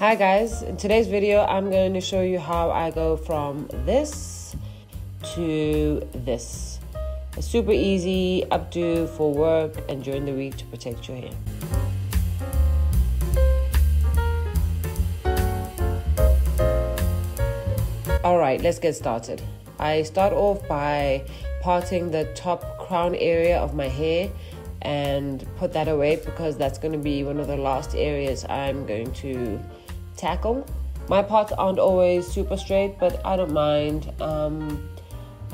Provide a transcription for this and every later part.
Hi guys, in today's video I'm going to show you how I go from this to this. It's super easy updo for work and during the week to protect your hair. Alright, let's get started. I start off by parting the top crown area of my hair and put that away because that's going to be one of the last areas I'm going to tackle. My parts aren't always super straight, but I don't mind. Um,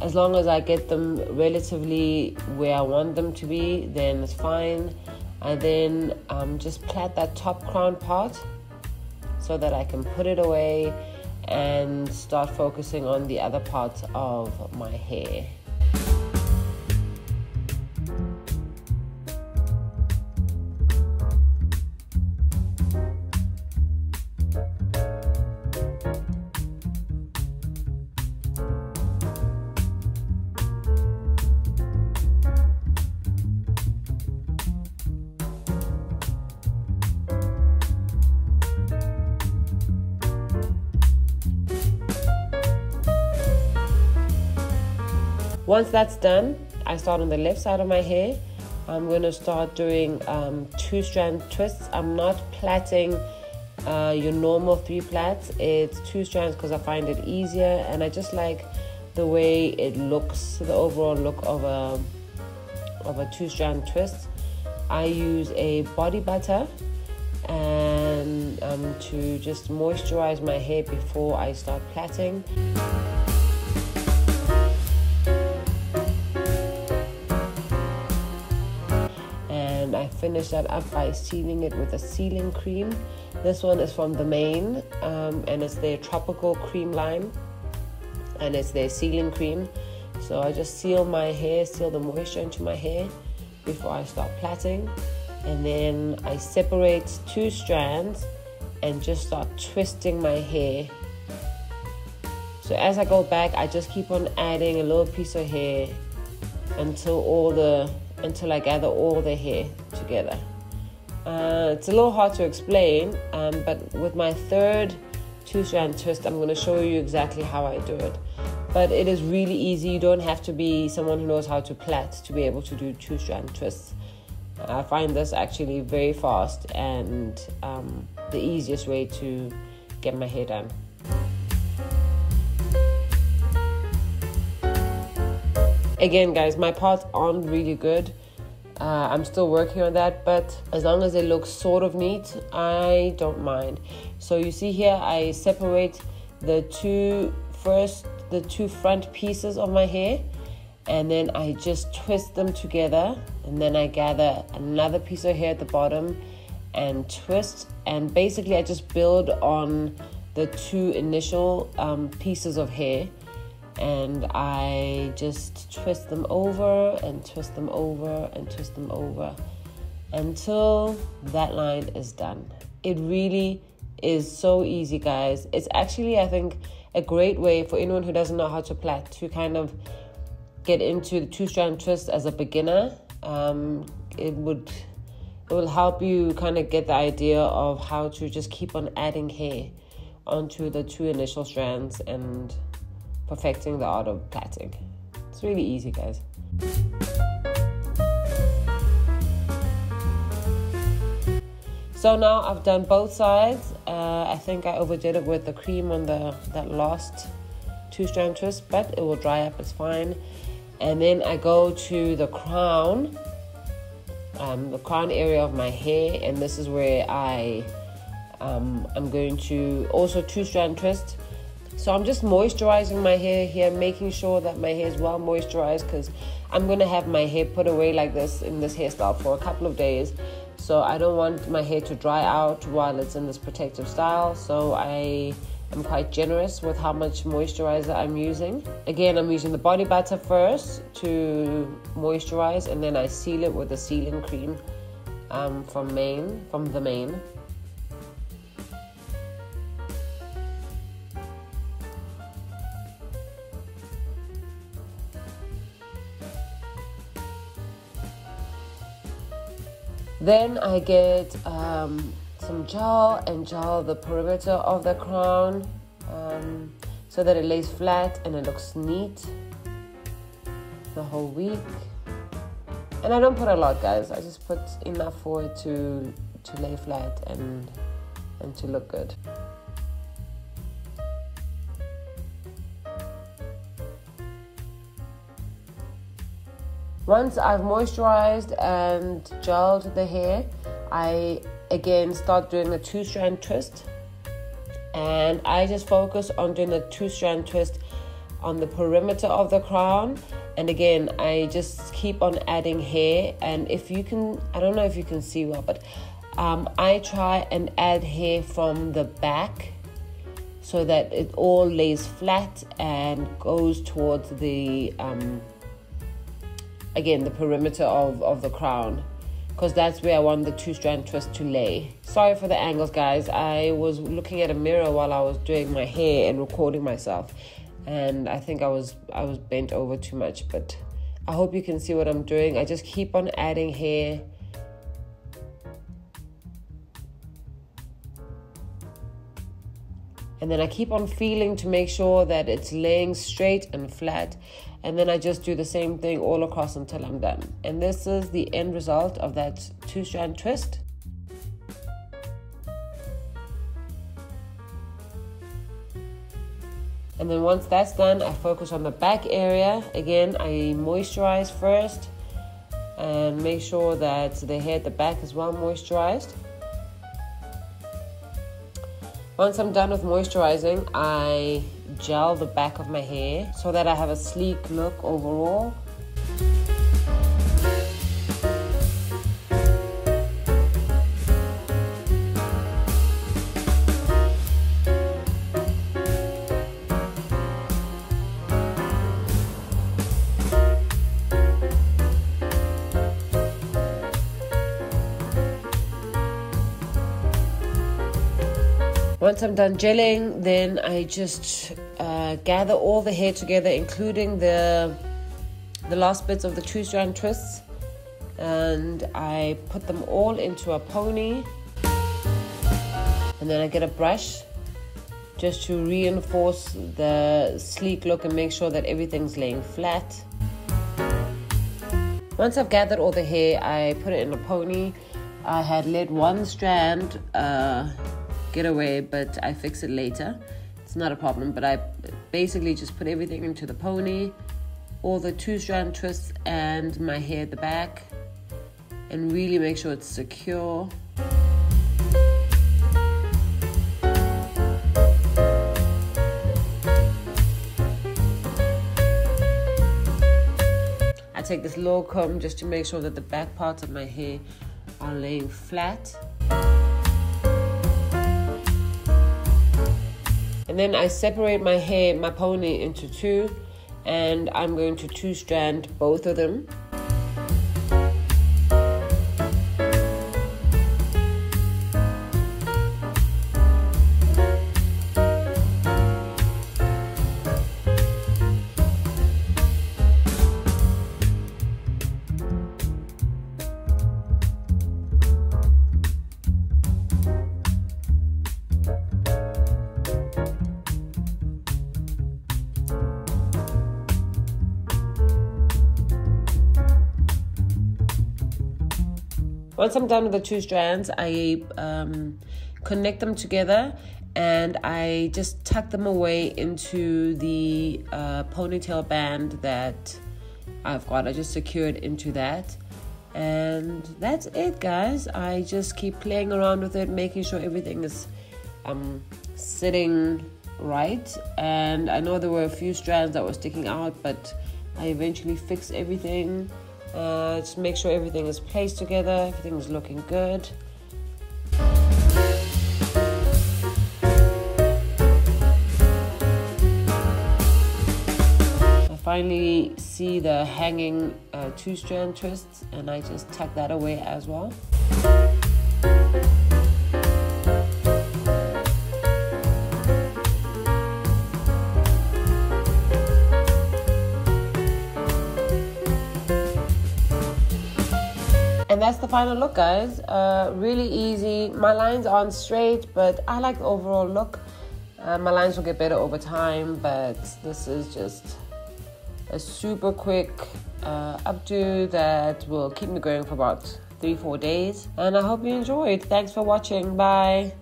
as long as I get them relatively where I want them to be, then it's fine. I then um, just plait that top crown part so that I can put it away and start focusing on the other parts of my hair. Once that's done, I start on the left side of my hair. I'm going to start doing um, two strand twists. I'm not plaiting uh, your normal three plaits. It's two strands because I find it easier and I just like the way it looks, the overall look of a, of a two strand twist. I use a body butter and um, to just moisturize my hair before I start plaiting. I finish that up by sealing it with a sealing cream. This one is from the Mane um, and it's their tropical cream line and it's their sealing cream. So I just seal my hair, seal the moisture into my hair before I start plaiting. And then I separate two strands and just start twisting my hair. So as I go back, I just keep on adding a little piece of hair until all the until I gather all the hair together. Uh, it's a little hard to explain, um, but with my third two strand twist, I'm going to show you exactly how I do it. But it is really easy. You don't have to be someone who knows how to plait to be able to do two strand twists. I find this actually very fast and um, the easiest way to get my hair done. Again, guys, my parts aren't really good. Uh, I'm still working on that, but as long as it looks sort of neat, I don't mind. So you see here, I separate the two first, the two front pieces of my hair, and then I just twist them together, and then I gather another piece of hair at the bottom and twist, and basically I just build on the two initial um, pieces of hair and I just twist them over and twist them over and twist them over until that line is done. It really is so easy, guys. It's actually, I think, a great way for anyone who doesn't know how to plait to kind of get into the two strand twist as a beginner. Um, it would it will help you kind of get the idea of how to just keep on adding hair onto the two initial strands and perfecting the art of plaiting. It's really easy, guys. So now I've done both sides. Uh, I think I overdid it with the cream on the that last two strand twist, but it will dry up. It's fine. And then I go to the crown, um, the crown area of my hair, and this is where I um, I'm going to also two strand twist so I'm just moisturizing my hair here, making sure that my hair is well moisturized because I'm going to have my hair put away like this in this hairstyle for a couple of days. So I don't want my hair to dry out while it's in this protective style. So I am quite generous with how much moisturizer I'm using. Again, I'm using the body butter first to moisturize and then I seal it with a sealing cream um, from Mane, from the Mane. Then I get um, some gel and gel the perimeter of the crown um, so that it lays flat and it looks neat the whole week. And I don't put a lot, guys. I just put enough for it to to lay flat and and to look good. Once I've moisturized and gelled the hair, I again start doing a two strand twist. And I just focus on doing a two strand twist on the perimeter of the crown. And again, I just keep on adding hair. And if you can, I don't know if you can see well, but um, I try and add hair from the back so that it all lays flat and goes towards the um, again the perimeter of, of the crown because that's where I want the two strand twist to lay. Sorry for the angles guys. I was looking at a mirror while I was doing my hair and recording myself and I think I was I was bent over too much but I hope you can see what I'm doing. I just keep on adding hair and then I keep on feeling to make sure that it's laying straight and flat and then I just do the same thing all across until I'm done. And this is the end result of that two strand twist. And then once that's done I focus on the back area. Again I moisturize first and make sure that the hair at the back is well moisturized once I'm done with moisturizing, I gel the back of my hair so that I have a sleek look overall. Once I'm done gelling, then I just uh, gather all the hair together, including the the last bits of the two strand twists, and I put them all into a pony. And then I get a brush just to reinforce the sleek look and make sure that everything's laying flat. Once I've gathered all the hair, I put it in a pony. I had let one strand uh, get away, but I fix it later. It's not a problem, but I basically just put everything into the pony, all the two strand twists, and my hair at the back, and really make sure it's secure. I take this low comb just to make sure that the back parts of my hair are laying flat. And then I separate my hair, my pony into two, and I'm going to two strand both of them. Once I'm done with the two strands, I um, connect them together and I just tuck them away into the uh, ponytail band that I've got. I just secured into that. And that's it, guys. I just keep playing around with it, making sure everything is um, sitting right. And I know there were a few strands that were sticking out, but I eventually fixed everything. Uh, just make sure everything is placed together, everything is looking good. I finally see the hanging uh, two strand twists and I just tuck that away as well. That's the final look, guys. Uh, really easy. My lines aren't straight, but I like the overall look. Uh, my lines will get better over time, but this is just a super quick uh, updo that will keep me going for about three, four days. And I hope you enjoyed. Thanks for watching. Bye.